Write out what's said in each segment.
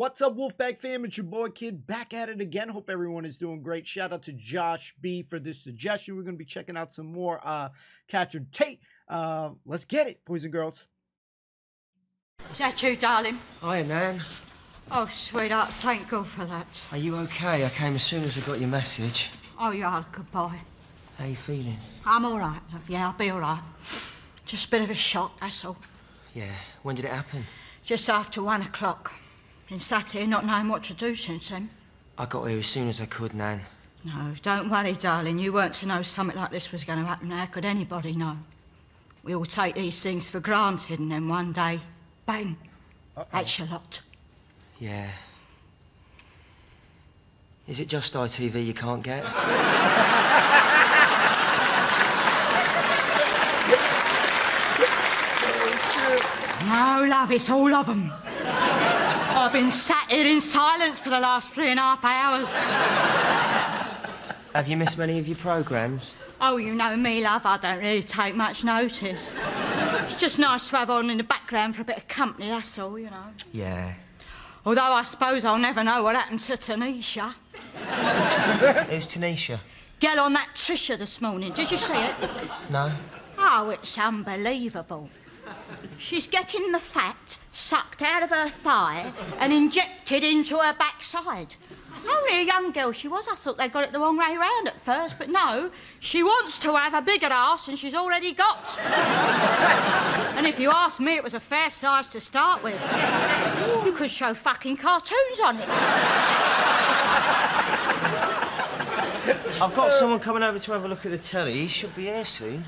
What's up, Wolfpack fam? It's your boy Kid back at it again. Hope everyone is doing great. Shout out to Josh B for this suggestion. We're going to be checking out some more uh, Catherine Tate. Uh, let's get it, boys and girls. Is that you, darling? Hiya, Nan. Oh, sweetheart, thank God for that. Are you okay? I came as soon as I got your message. Oh, you are a good boy. How you feeling? I'm all right, love. Yeah, I'll be all right. Just a bit of a shock, that's all. Yeah. When did it happen? Just after one o'clock. Been sat here not knowing what to do since then. I got here as soon as I could, Nan. No, don't worry, darling. You weren't to know something like this was going to happen. How could anybody know? We all take these things for granted, and then one day, bang, that's your lot. Yeah. Is it just ITV you can't get? No, love, it's all of them. I've been sat here in silence for the last three and a half hours. Have you missed many of your programmes? Oh, you know me, love, I don't really take much notice. It's just nice to have on in the background for a bit of company, that's all, you know. Yeah. Although I suppose I'll never know what happened to Tanisha. Who's Tanisha? Girl on that Trisha this morning, did you see it? No. Oh, it's unbelievable. She's getting the fat sucked out of her thigh and injected into her backside. Only a young girl she was. I thought they got it the wrong way round at first, but no. She wants to have a bigger ass than she's already got. and if you ask me, it was a fair size to start with. You could show fucking cartoons on it. I've got someone coming over to have a look at the telly. He should be here soon.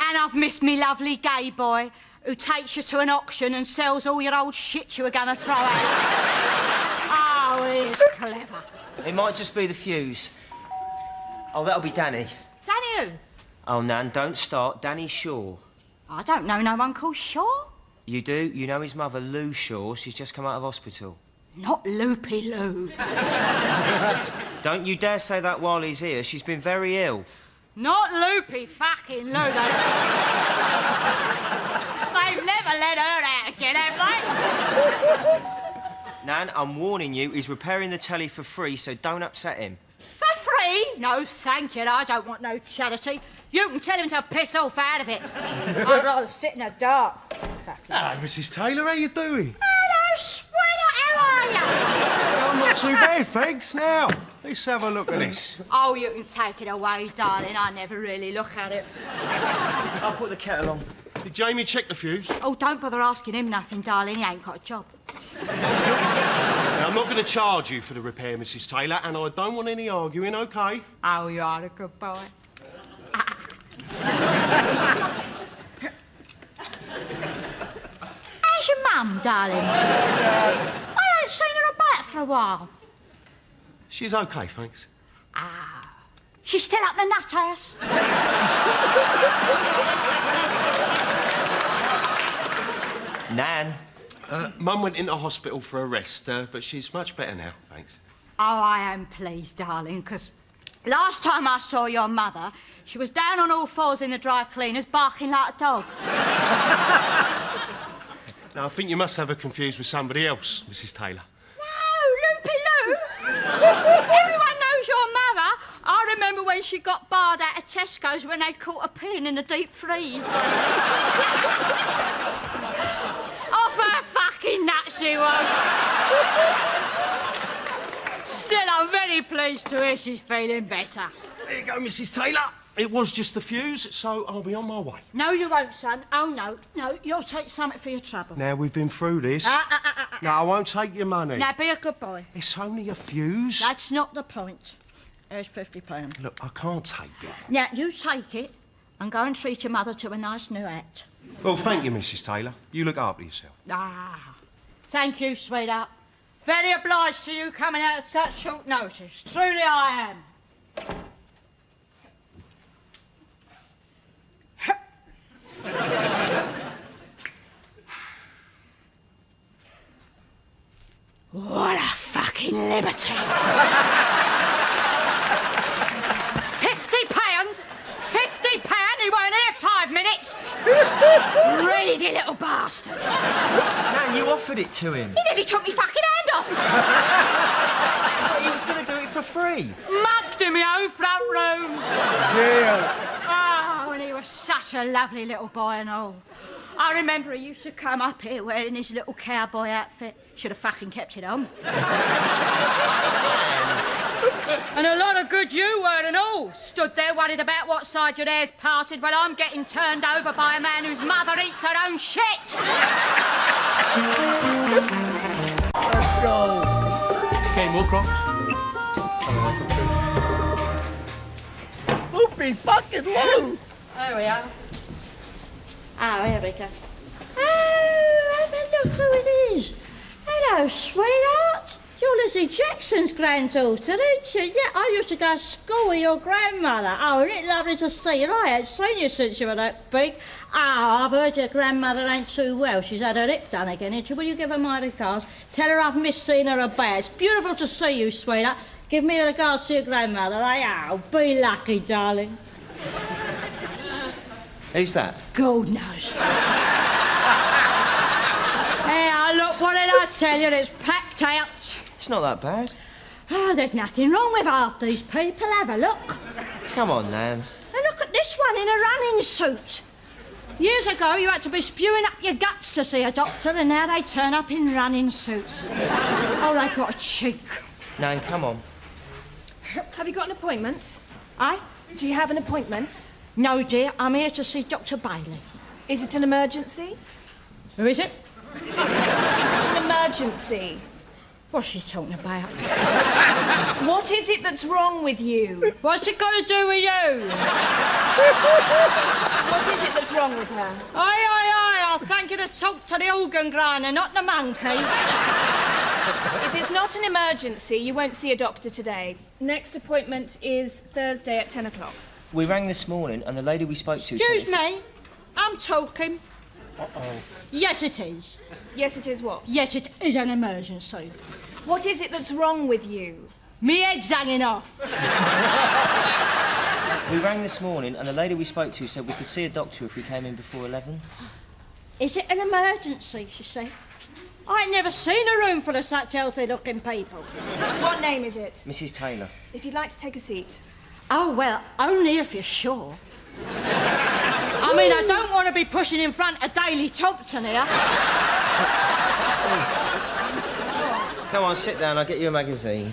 And I've missed me lovely gay boy who takes you to an auction and sells all your old shit you were going to throw out. oh, he's clever. It might just be the fuse. Oh, that'll be Danny. Danny who? Oh, Nan, don't start. Danny Shaw. I don't know no one called Shaw. You do? You know his mother, Lou Shaw. She's just come out of hospital. Not Loopy Lou. Don't you dare say that while he's here. She's been very ill. Not Loopy fucking Lou. They... They've never let her out again, have they? Nan, I'm warning you, he's repairing the telly for free, so don't upset him. For free? No, thank you. I don't want no charity. You can tell him to piss off out of it. I'd rather sit in the dark. Ah, Hello, Mrs. Taylor. How you doing? Hello, sweetheart. How are you? I'm not too thanks. Now, let's have a look at this. Oh, you can take it away, darling. I never really look at it. I'll put the kettle on. Did Jamie check the fuse? Oh, don't bother asking him nothing, darling. He ain't got a job. Now, I'm not going to charge you for the repair, Mrs. Taylor, and I don't want any arguing, OK? Oh, you are a good boy. How's your mum, darling? I ain't seen her about for a while. She's OK, thanks. Ah. She's still up the nut house. Nan. Uh, Mum went into hospital for a rest, uh, but she's much better now, thanks. Oh, I am pleased, darling, because last time I saw your mother, she was down on all fours in the dry cleaners, barking like a dog. Now, I think you must have her confused with somebody else, Mrs. Taylor. No, Loopy Lou. Everyone knows your mother. I remember when she got barred out of Tesco's when they caught a pin in the deep freeze. Off her fucking nut she was. Still, I'm very pleased to hear she's feeling better. There you go, Mrs. Taylor. It was just the fuse, so I'll be on my way. No, you won't, son. Oh, no. No, you'll take something for your trouble. Now, we've been through this. Ah, ah, ah, No, I won't take your money. Now, be a good boy. It's only a fuse. That's not the point. There's £50. Look, I can't take it. Now, you take it and go and treat your mother to a nice new hat. Well, thank you, Mrs. Taylor. You look after yourself. Ah, thank you, sweetheart. Very obliged to you coming out at such short notice. Truly I am. What a fucking liberty. Greedy little bastard. Nan, you offered it to him. He nearly took me fucking hand off. But he was going to do it for free. Mugged in my own front room. Damn. Oh, and he was such a lovely little boy and all. I remember he used to come up here wearing his little cowboy outfit. Should have fucking kept it on. and a lot of good you were and all. Stood there worried about what side your hair's parted while I'm getting turned over by a man whose mother eats her own shit. Let's go. Okay, Moorcroft. Loopy fucking Lou. There we are. Oh, here we go. Oh, have a look who it is. Hello, sweetheart. You're Lizzie Jackson's granddaughter, ain't you? Yeah, I used to go to school with your grandmother. Oh, isn't it lovely to see you? I haven't seen you since you were that big. Oh, I've heard your grandmother ain't too well. She's had her hip done again, ain't she? Will you give her my regards? Tell her I've missed seeing her about. It's beautiful to see you, sweetheart. Give me regards to your grandmother, eh? Oh, be lucky, darling. Who's that? God knows. hey, I look, what did I tell you? It's packed out. It's not that bad. Oh, there's nothing wrong with half these people. Have a look. Come on, Nan. And look at this one in a running suit. Years ago, you had to be spewing up your guts to see a doctor, and now they turn up in running suits. oh, they've got a cheek. Nan, come on. Have you got an appointment? I? Do you have an appointment? No, dear, I'm here to see Dr. Bailey. Is it an emergency? Who is it? Is it an emergency? What's she talking about? What is it that's wrong with you? What's it got to do with you? What is it that's wrong with her? Aye, aye, aye. I'll thank you to talk to the organ grinder, not the monkey. If it's not an emergency, you won't see a doctor today. Next appointment is Thursday at 10 o'clock. We rang this morning, and the lady we spoke to Excuse said... me. I'm talking. Uh-oh. Yes, it is. Yes, it is what? Yes, it is an emergency. What is it that's wrong with you? Me head's hanging off. We rang this morning, and the lady we spoke to said we could see a doctor if we came in before 11. Is it an emergency, she said? I ain't never seen a room full of such healthy-looking people. What name is it? Mrs. Taylor. If you'd like to take a seat. Oh, well, only if you're sure. I mean, I don't want to be pushing in front of Daley Thompson here. Come on, sit down. I'll get you a magazine.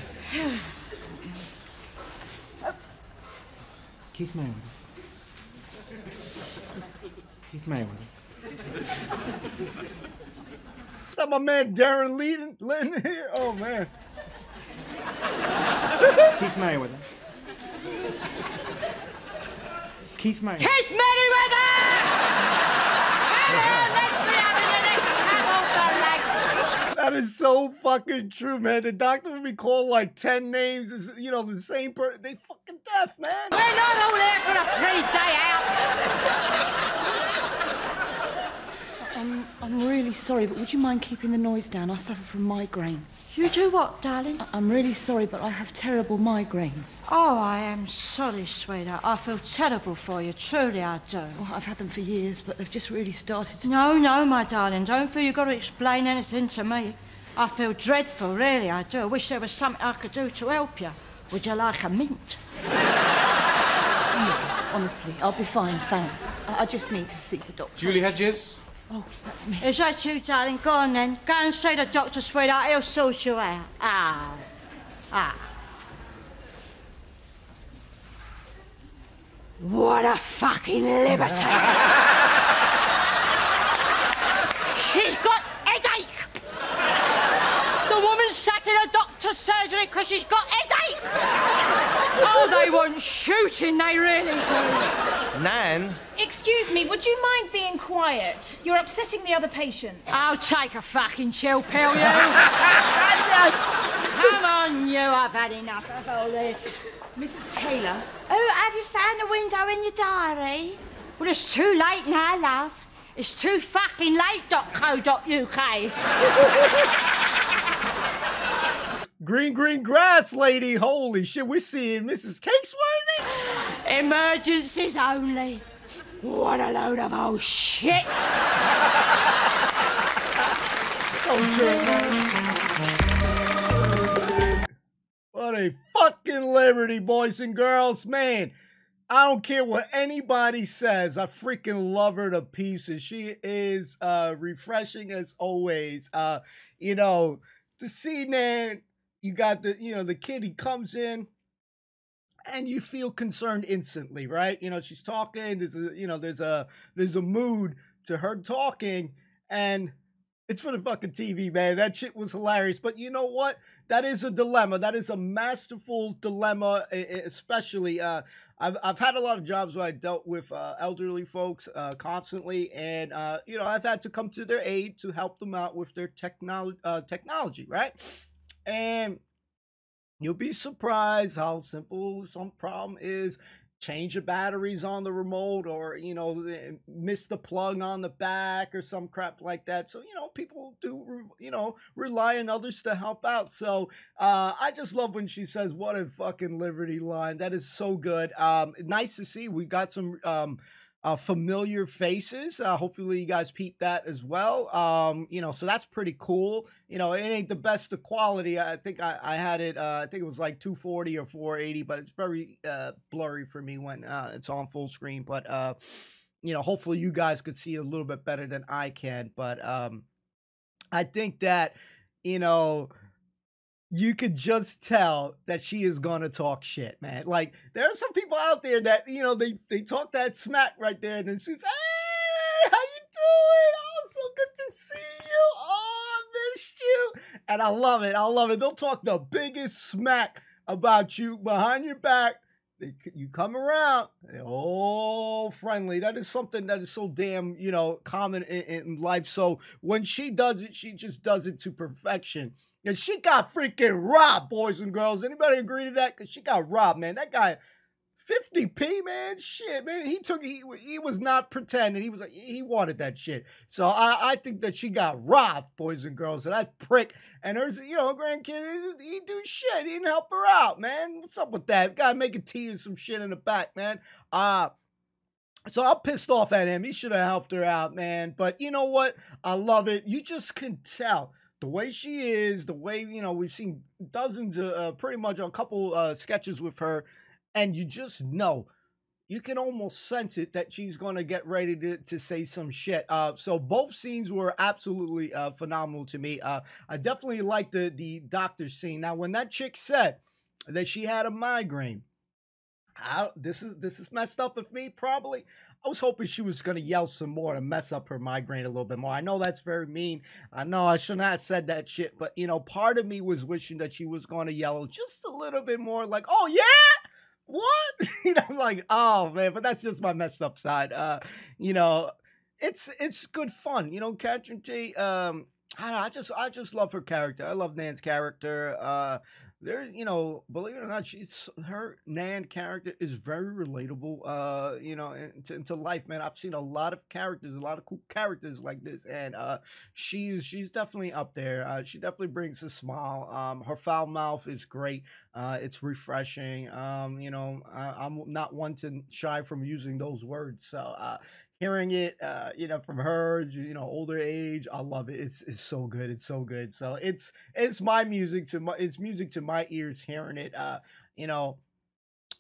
Keith Mayweather. Keith Mayweather. Is that my man Darren Leading Linton here? Oh man. Keith Mayweather. Keith Mayweather. Keith Merriweather! Hello, let's be having the next cab off the leg. That is so fucking true, man. The doctor would be called like 10 names, is you know, the same person. They fucking deaf, man. We're not all here for a free day out. I'm, I'm really sorry, but would you mind keeping the noise down? I suffer from migraines. You do what, darling? I- I'm really sorry, but I have terrible migraines. Oh, I am sorry, sweetheart. I feel terrible for you. Truly, I do. Well, I've had them for years, but they've just really started to. No, no, my darling. Don't feel you've got to explain anything to me. I feel dreadful, really, I do. I wish there was something I could do to help you. Would you like a mint? Honestly, I'll be fine, thanks. I, I just need to see the doctor. Julie Hedges. Oh, that's me. Is that you, darling? Go on then. Go and see the doctor, sweetheart. He'll sort you out. Ah. Ah. What a fucking liberty! She's got headache! The woman sat in a doctor's surgery because she's got headache! Oh, they want shooting, they really do. Nan? Excuse me, would you mind being quiet? You're upsetting the other patient. I'll take a fucking chill pill, you. Come on, you. I've had enough of all this. Mrs. Taylor, Oh, have you found a window in your diary? Well, it's too late now, love. It's too fucking late.co.uk. Green, green grass, lady. Holy shit, we're seeing Mrs. Cakesworthy? Emergencies only. What a load of old shit. So true, man. a fucking liberty, boys and girls. Man, I don't care what anybody says. I freaking love her to pieces. She is uh refreshing as always. Uh, you know, to see Nan, you got the you know the kid. He comes in, and you feel concerned instantly, right? You know, she's talking. There's a you know there's a there's a mood to her talking, and it's for the fucking TV, man. That shit was hilarious. But you know what? That is a dilemma. That is a masterful dilemma, especially. Uh, I've, I've had a lot of jobs where I dealt with uh, elderly folks uh, constantly, and uh, you know I've had to come to their aid to help them out with their technology, uh, technology, right? And you'll be surprised how simple some problem is. Change the batteries on the remote or you know eh, miss the plug on the back or some crap like that. So you know people do you know rely on others to help out. So uh i just love when she says what a fucking liberty line. That is so good. Um nice to see we got some um uh, familiar faces. Uh, hopefully, you guys peep that as well. Um, you know, so that's pretty cool. You know, it ain't the best of quality. I think I, I had it. Uh, I think it was like 240 or 480, but it's very uh, blurry for me when uh, it's on full screen. But uh, you know, hopefully, you guys could see it a little bit better than I can. But um, I think that you know you could just tell that she is gonna talk shit, man. Like there are some people out there that you know they they talk that smack right there, and then she's hey, how you doing? Oh, so good to see you. Oh, I missed you, and I love it. I love it. They'll talk the biggest smack about you behind your back. They, you come around, all friendly. That is something that is so damn, you know, common in, in life. So when she does it, she just does it to perfection. And she got freaking robbed, boys and girls. Anybody agree to that? Because she got robbed, man. That guy, 50p, man. Shit, man. He took, he, he was not pretending. He was like, he wanted that shit. So I, I think that she got robbed, boys and girls. So that prick and her, you know, grandkid, he, he do shit. He didn't help her out, man. What's up with that? Gotta make a tea and some shit in the back, man. Uh, so I'm pissed off at him. He should have helped her out, man. But you know what? I love it. You just can tell the way she is, the way you know we've seen dozens of uh, pretty much a couple uh, sketches with her, and you just know. You can almost sense it that she's gonna get ready to, to say some shit. Uh, so both scenes were absolutely uh, phenomenal to me. Uh, I definitely liked the the doctor scene. Now, when that chick said that she had a migraine, I, this is this is messed up with me probably. I was hoping she was gonna yell some more to mess up her migraine a little bit more. I know that's very mean. I know I should not have said that shit, but you know, part of me was wishing that she was gonna yell just a little bit more, like, "Oh yeah, what?" you know, I'm like, "Oh man," but that's just my messed up side. Uh, you know, it's it's good fun. You know, Catherine T. Um, I, know, I just I just love her character. I love Nan's character. Uh, there, you know, believe it or not, she's her Nan character is very relatable. Uh, you know, into, into life, man. I've seen a lot of characters, a lot of cool characters like this, and uh, she's she's definitely up there. Uh, she definitely brings a smile. Um, her foul mouth is great. Uh, it's refreshing. Um, you know, I, I'm not one to shy from using those words. So, uh, hearing it uh you know from her you know older age i love it. It's it's so good it's so good. So it's it's my music to my it's music to my ears hearing it uh you know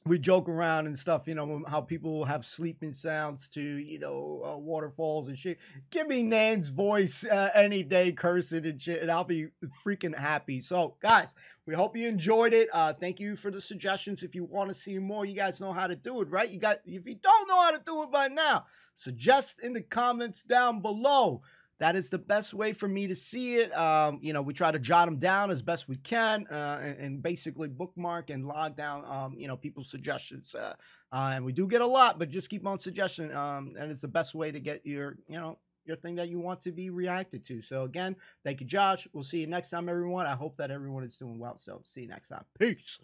we joke around and stuff, you know, how people have sleeping sounds to, you know, uh, waterfalls and shit. Give me Nan's voice uh, any day, cursing and shit, and I'll be freaking happy. So, guys, we hope you enjoyed it. Uh, thank you for the suggestions. If you want to see more, you guys know how to do it, right? You got, if you don't know how to do it by now, suggest in the comments down below. That is the best way for me to see it. Um, you know, we try to jot them down as best we can, uh, and, and basically bookmark and log down, um, you know, people's suggestions. Uh, uh, and we do get a lot, but just keep on suggestion, um, and it's the best way to get your, you know, your thing that you want to be reacted to. So again, thank you, Josh. We'll see you next time, everyone. I hope that everyone is doing well. So see you next time. Peace.